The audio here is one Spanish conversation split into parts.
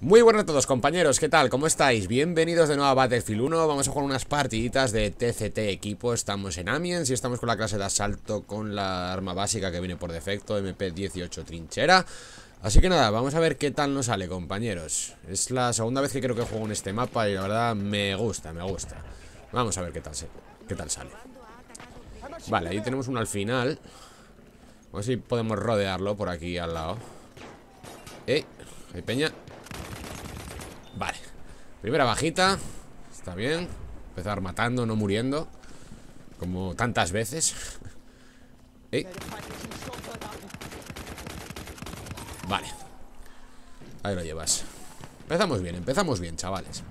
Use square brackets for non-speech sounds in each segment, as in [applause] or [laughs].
Muy buenas a todos compañeros, ¿qué tal? ¿Cómo estáis? Bienvenidos de nuevo a Battlefield 1 Vamos a jugar unas partiditas de TCT equipo. Estamos en Amiens y estamos con la clase de asalto Con la arma básica que viene por defecto MP18 trinchera. Así que nada, vamos a ver qué tal nos sale compañeros. Es la segunda vez que creo que juego en este mapa Y la verdad me gusta, me gusta. Vamos a ver qué tal, qué tal sale. Vale, ahí tenemos uno al final. A ver si podemos rodearlo por aquí al lado. Eh, hay peña Vale. Primera bajita. Está bien. Empezar matando, no muriendo. Como tantas veces. [laughs] Vale. Ahí lo llevas. Empezamos bien, empezamos bien, chavales.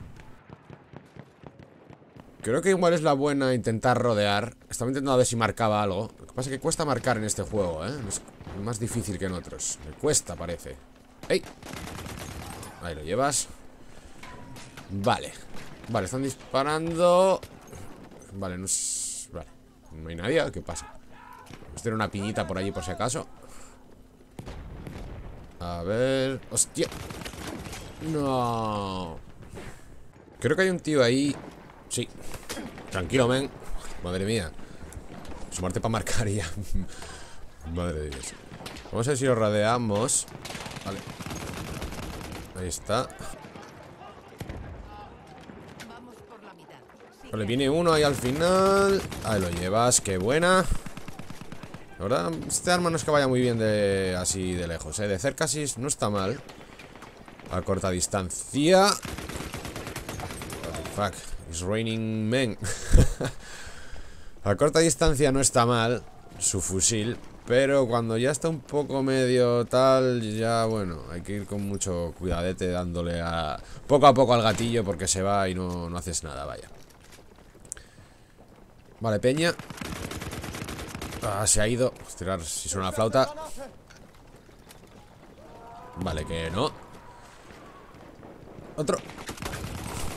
Creo que igual es la buena intentar rodear. Estaba intentando ver si marcaba algo. Lo que pasa es que cuesta marcar en este juego, ¿eh? Es más difícil que en otros. Me cuesta, parece. ¡Ey! Ahí lo llevas Vale. Vale, están disparando. Vale, no es... Vale, no hay nadie, ¿qué pasa? Vamos a una piñita por allí por si acaso. A ver... ¡Hostia! No. Creo que hay un tío ahí. Sí. Tranquilo, men. Madre mía. Sumarte para marcar ya. [laughs] Madre de Dios. Vamos a ver si lo radeamos. Vale. Ahí está Vale, viene uno ahí al final. Ahí lo llevas, qué buena. La verdad, este arma no es que vaya muy bien de así de lejos, ¿eh? De cerca sí no está mal. A corta distancia. Fuck, it's raining men. [laughs] A corta distancia no está mal Su fusil Pero cuando ya está un poco medio tal Ya, bueno, hay que ir con mucho cuidadete Dándole a poco a poco al gatillo Porque se va y no, no haces nada, vaya Vale, peña. Ah, se ha ido. Tirar si suena la flauta. Vale, que no. Otro.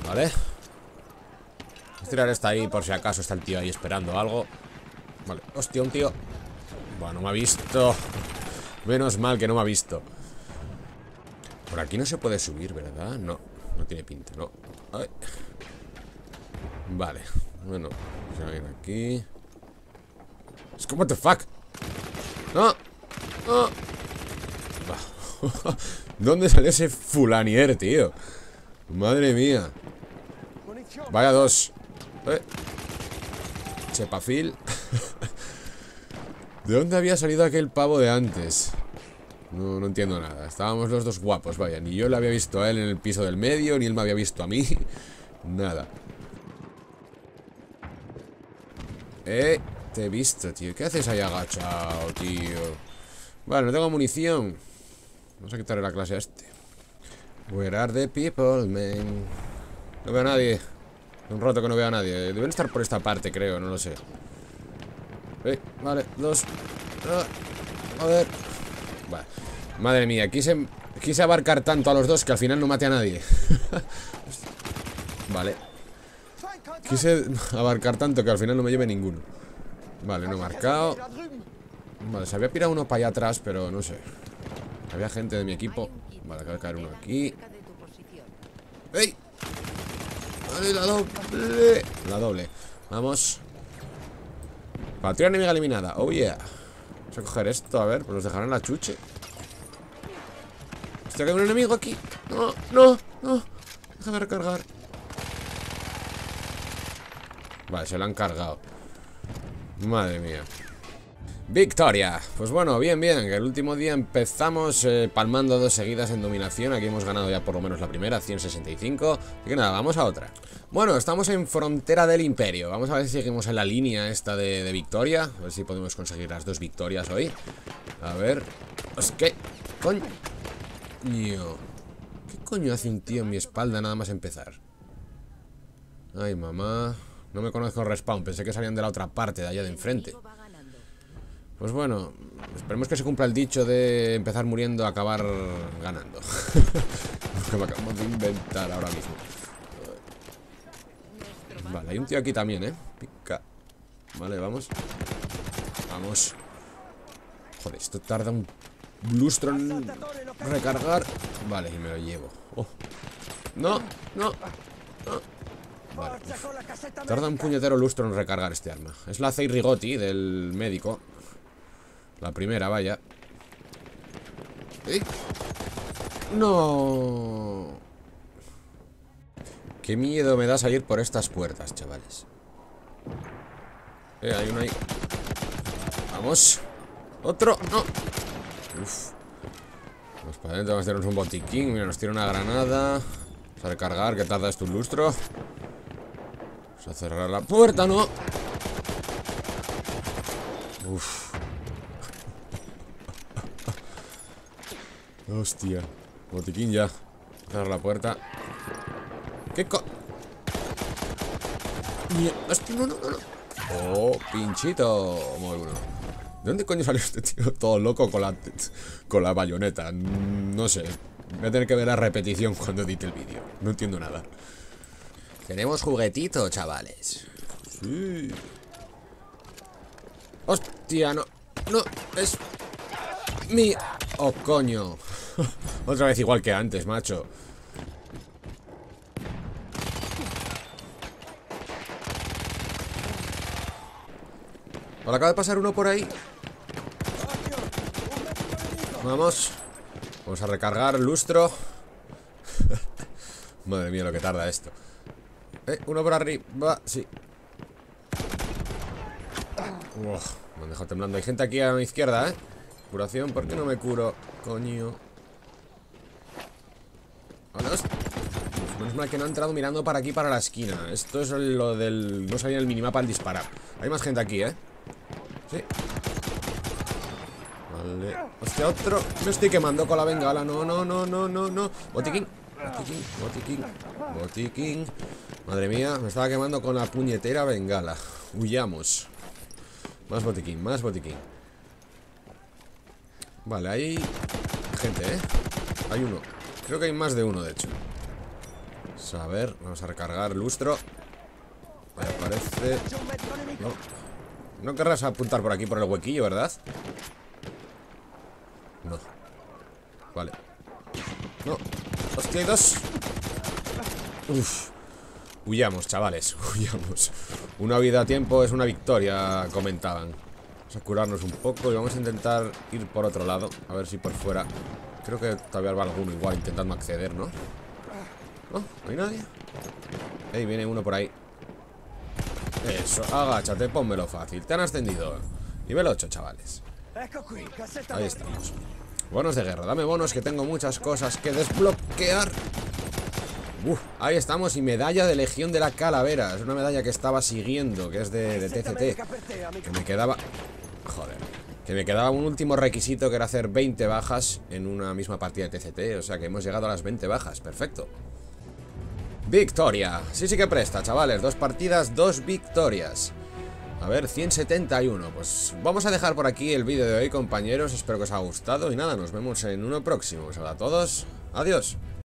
Vale. Voy a tirar esta ahí por si acaso está el tío ahí esperando algo. Vale, hostia, un tío. Bueno, no me ha visto. Menos mal que no me ha visto. Por aquí no se puede subir, ¿verdad? No, no tiene pinta, no. Vale, bueno Si alguien aquí. Es como, the fuck No, no. [laughs] ¿Dónde salió ese fulanier, tío? Madre mía. Vaya dos. Eh. Chepafil. [laughs] ¿De dónde había salido aquel pavo de antes? No, no entiendo nada. Estábamos los dos guapos, vaya. Ni yo le había visto a él en el piso del medio Ni él me había visto a mí. [laughs] Nada Eh, te he visto, tío. ¿Qué haces ahí agachado, tío? Vale, no tengo munición. Vamos a quitarle la clase a este. Where are the people, man? No veo a nadie. Un rato que no veo a nadie. Deben estar por esta parte, creo, no lo sé. Eh, Vale, dos. Ah, ver. Vale. Madre mía, quise, quise abarcar tanto a los dos Que al final no mate a nadie. [laughs] Vale Quise abarcar tanto que al final no me lleve ninguno. Vale, no he marcado. Vale, se había pirado uno para allá atrás Pero no sé. Había gente de mi equipo. Vale, acaba de caer uno aquí. ¡Ey! Vale, la doble La doble. Vamos. Patrulla enemiga eliminada. Oh yeah. Vamos a coger esto, a ver Pues nos dejarán la chuche. Hostia, que hay un enemigo aquí. No, no, no. Déjame recargar Vale, se lo han cargado. Madre mía. Victoria, pues bueno, bien, bien El último día empezamos eh, palmando dos seguidas en dominación. Aquí hemos ganado ya por lo menos la primera, 165 Así que nada, vamos a otra. Bueno, estamos en frontera del imperio. Vamos a ver si seguimos en la línea esta de, de victoria. A ver si podemos conseguir las dos victorias hoy. A ver. Es que... Coño ¿Qué coño hace un tío en mi espalda nada más empezar? Ay, mamá no me conozco respawn, pensé que salían de la otra parte, de allá de enfrente Pues bueno, esperemos que se cumpla el dicho de empezar muriendo, acabar ganando [laughs] que me acabamos de inventar ahora mismo Vale, hay un tío aquí también, ¿eh? Pica Vale, vamos Vamos Joder, esto tarda un Lustro en recargar. Vale, y me lo llevo. Oh. No, no, Tarda un puñetero lustro en recargar este arma. Es la Rigotti del médico. La primera, vaya. No. Qué miedo me da salir por estas puertas, chavales. Eh, hay uno ahí. Vamos. Otro. No. Uf. Vamos para adentro, vamos a hacernos un botiquín. Mira, nos tiene una granada. Vamos a recargar, que tarda esto un lustro. Vamos a cerrar la puerta, no. Uf. Hostia. Botiquín ya. Cerrar la puerta. ¿Qué co...? Hostia, no, no, no, Oh, pinchito. Muy bueno. ¿De dónde coño salió este tío todo loco con la, con la bayoneta? No sé. Voy a tener que ver la repetición cuando edite el vídeo. No entiendo nada. Tenemos juguetito, chavales. Sí. Hostia, no. No, es... Mi... Oh, coño. [laughs] Otra vez igual que antes, macho. Ahora acaba de pasar uno por ahí. Vamos. Vamos a recargar lustro. [laughs] Madre mía, lo que tarda esto. Eh, uno por arriba. Sí. me han dejado temblando. Hay gente aquí a mi izquierda, ¿eh? Curación, ¿por qué no me curo? Coño. Vámonos. Menos mal que no ha entrado mirando para aquí, para la esquina. Esto es lo del... No sabía el minimapa al disparar. Hay más gente aquí, ¿eh? Sí. Vale. Hostia, otro. Me estoy quemando con la bengala. No, no, no, no, no, no. Botiquín. Botiquín, botiquín. Botiquín. Madre mía, me estaba quemando con la puñetera bengala. Huyamos. Más botiquín, más botiquín. Vale, hay gente, ¿eh? Hay uno. Creo que hay más de uno, de hecho. A ver, vamos a recargar lustro. Me parece... No. No querrás apuntar por aquí, por el huequillo, ¿verdad? No Vale No Hostia, hay dos Uf Huyamos, chavales [laughs] Huyamos. Una vida a tiempo es una victoria Comentaban. Vamos a curarnos un poco y vamos a intentar ir por otro lado A ver si por fuera. Creo que todavía va alguno igual intentando acceder, ¿no? ¿No? ¿No hay nadie? Ey, viene uno por ahí. Eso, agáchate, pónmelo fácil. Te han ascendido. Nivel 8, chavales. Ahí estamos. Bonos de guerra, dame bonos que tengo muchas cosas que desbloquear Uf, ahí estamos y medalla de Legión de la Calavera Es una medalla que estaba siguiendo Que es de, de TCT Que me quedaba... Joder Que me quedaba un último requisito que era hacer 20 bajas En una misma partida de TCT O sea que hemos llegado a las 20 bajas, perfecto Victoria. Sí, sí que presta, chavales. Dos partidas, dos victorias. A ver, 171. Pues vamos a dejar por aquí el vídeo de hoy, compañeros. Espero que os haya gustado. Y nada, nos vemos en uno próximo. Hola a todos. Adiós.